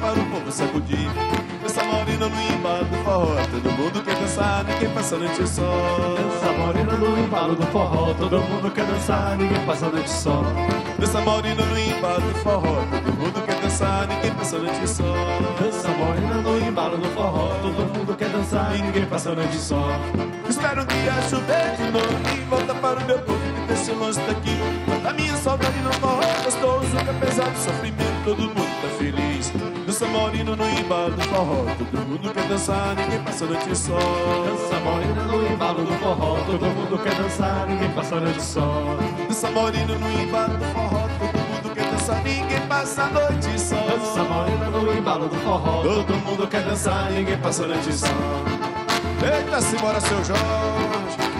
para o povo sacudir. Dança morena no embalo do forró, todo mundo quer dançar, ninguém passa a noite só. Dança morena no embalo do forró, todo mundo quer dançar, ninguém passa a noite só. Dança morena no embalo do forró, todo mundo quer dançar, ninguém passa a noite só. Dança morena no embalo do forró, todo mundo quer dançar, ninguém passa a noite só. Espero um dia chover de novo e volta para o meu povo que deixa longe daqui. A minha saudade não forró gostoso, que apesar do sofrimento todo mundo tá feliz. Dança morena no embalo do forró, todo mundo quer dançar, ninguém passa a noite só. Dança morena no embalo do forró, todo mundo quer dançar, ninguém passa a noite só. Dança morena no embalo do forró, todo mundo quer dançar, ninguém passa a noite só. Dança morena no embalo do forró, todo mundo quer dançar, ninguém passa a noite só. Eita, simbora, seu Jorge.